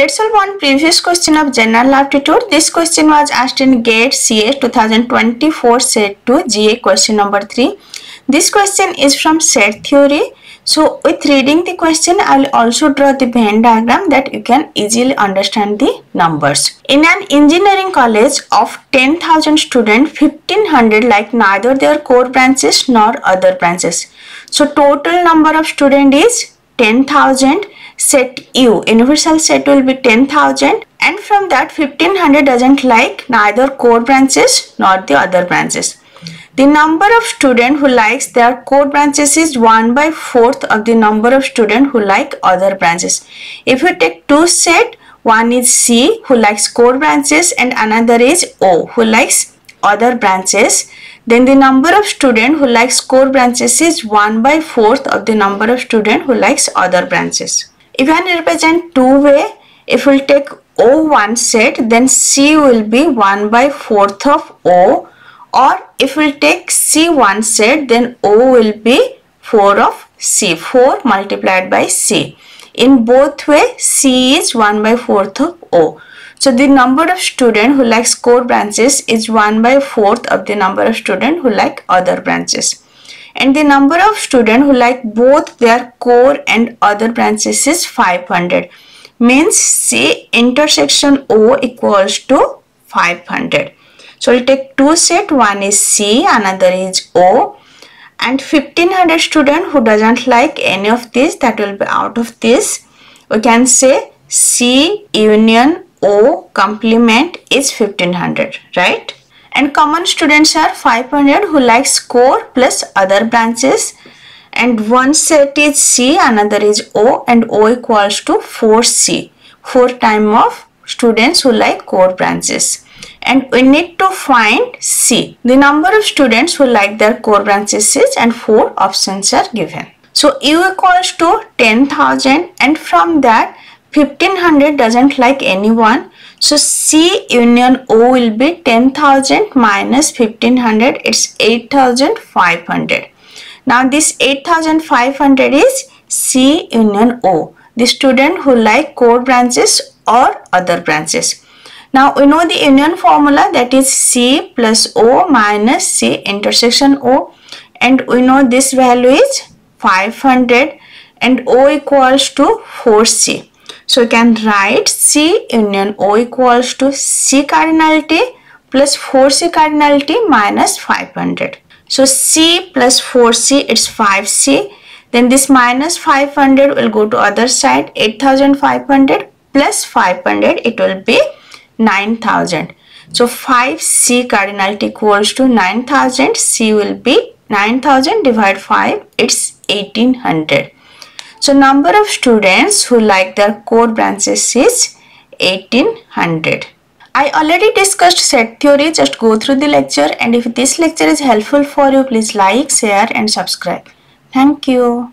Let's solve one previous question of general aptitude. This question was asked in GATE CS 2024 set 2 GA question number 3. This question is from set theory. So with reading the question, I will also draw the Venn diagram that you can easily understand the numbers. In an engineering college of 10,000 students, 1500 like neither their core branches nor other branches. So total number of students is 10,000 set u universal set will be 10,000 and from that 1500 doesn't like neither core branches nor the other branches. The number of student who likes their core branches is 1 by 4th of the number of student who like other branches. If you take two set, one is C who likes core branches and another is O who likes other branches then the number of student who likes core branches is 1 by 4th of the number of student who likes other branches. If you represent two way, if we take O one set, then C will be 1 by 4th of O or if we take C one set, then O will be 4 of C, 4 multiplied by C. In both way, C is 1 by 4th of O. So the number of student who likes core branches is 1 by 4th of the number of student who like other branches and the number of students who like both their core and other branches is 500 means C intersection O equals to 500 so we'll take two set. One is C another is O. And 1500 student who doesn't like any of this that will be out of this. We can say C union O complement is 1500 right and common students are 500 who likes core plus other branches. And one set is C another is O and O equals to 4C 4 time of students who like core branches. And we need to find C. The number of students who like their core branches is and 4 options are given. So U equals to 10,000 and from that 1500 doesn't like anyone so C union O will be 10,000 minus 1500 it's 8,500. Now this 8,500 is C union O the student who like core branches or other branches. Now we know the union formula that is C plus O minus C intersection O and we know this value is 500 and O equals to 4C. So you can write C union O equals to C cardinality plus 4C cardinality minus 500. So C plus 4C it's 5C. Then this minus 500 will go to other side 8500 plus 500 it will be 9000. So 5C cardinality equals to 9000 C will be 9000 divided 5 it's 1800. So number of students who like their core branches is 1800. I already discussed set theory just go through the lecture and if this lecture is helpful for you please like share and subscribe. Thank you.